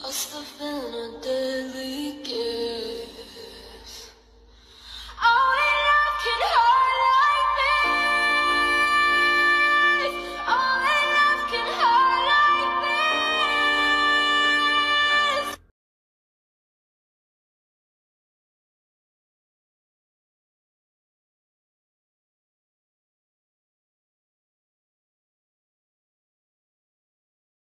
What's the feeling I do?